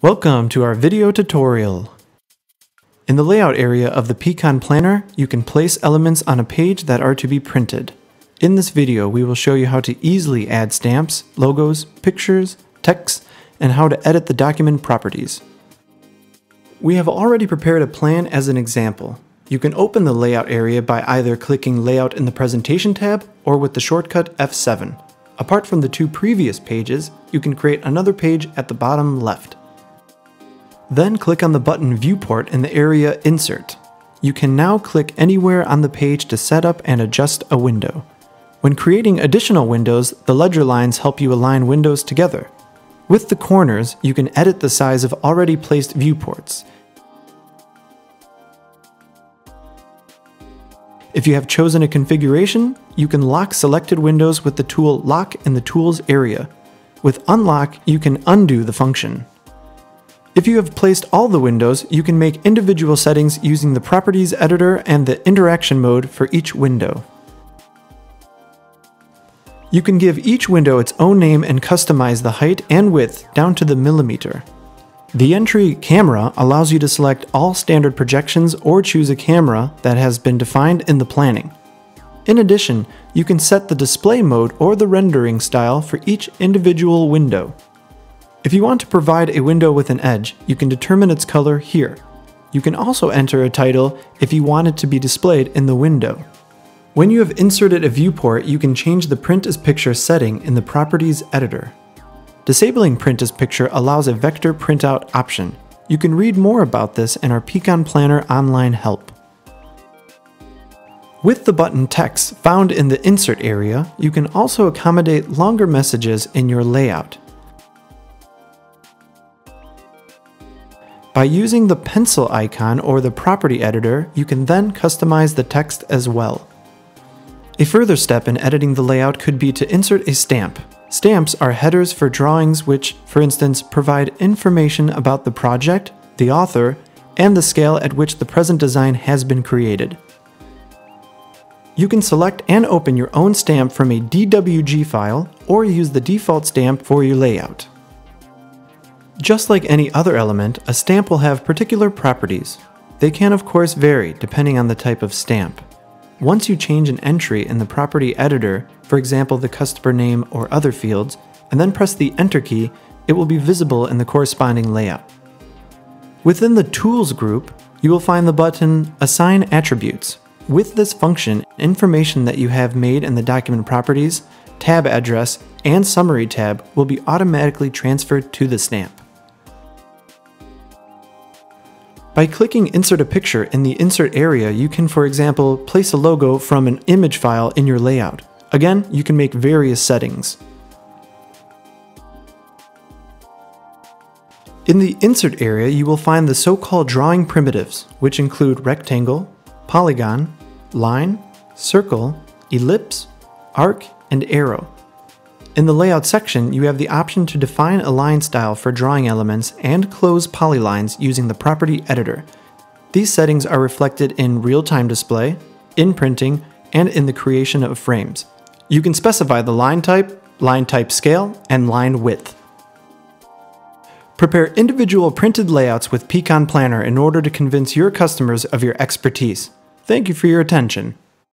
Welcome to our video tutorial. In the layout area of the pCon.planner, you can place elements on a page that are to be printed. In this video, we will show you how to easily add stamps, logos, pictures, text, and how to edit the document properties. We have already prepared a plan as an example. You can open the layout area by either clicking Layout in the Presentation tab or with the shortcut F7. Apart from the two previous pages, you can create another page at the bottom left. Then click on the button Viewport in the area Insert. You can now click anywhere on the page to set up and adjust a window. When creating additional windows, the ledger lines help you align windows together. With the corners, you can edit the size of already placed viewports. If you have chosen a configuration, you can lock selected windows with the tool Lock in the Tools area. With Unlock, you can undo the function. If you have placed all the windows, you can make individual settings using the Properties Editor and the Interaction mode for each window. You can give each window its own name and customize the height and width down to the millimeter. The entry camera allows you to select all standard projections or choose a camera that has been defined in the planning. In addition, you can set the display mode or the rendering style for each individual window. If you want to provide a window with an edge, you can determine its color here. You can also enter a title if you want it to be displayed in the window. When you have inserted a viewport, you can change the Print as Picture setting in the Properties editor. Disabling Print as Picture allows a vector printout option. You can read more about this in our pCon.planner online help. With the button Text found in the Insert area, you can also accommodate longer messages in your layout. By using the pencil icon or the property editor, you can then customize the text as well. A further step in editing the layout could be to insert a stamp. Stamps are headers for drawings which, for instance, provide information about the project, the author, and the scale at which the present design has been created. You can select and open your own stamp from a DWG file or use the default stamp for your layout. Just like any other element, a stamp will have particular properties. They can of course vary depending on the type of stamp. Once you change an entry in the property editor, for example the customer name or other fields, and then press the Enter key, it will be visible in the corresponding layout. Within the Tools group, you will find the button Assign Attributes. With this function, information that you have made in the document properties, tab address, and summary tab will be automatically transferred to the stamp. By clicking Insert a Picture in the Insert area, you can, for example, place a logo from an image file in your layout. Again, you can make various settings. In the Insert area, you will find the so-called drawing primitives, which include rectangle, polygon, line, circle, ellipse, arc, and arrow. In the Layout section, you have the option to define a line style for drawing elements and close polylines using the Property Editor. These settings are reflected in real-time display, in printing, and in the creation of frames. You can specify the line type, line type scale, and line width. Prepare individual printed layouts with pCon.planner in order to convince your customers of your expertise. Thank you for your attention.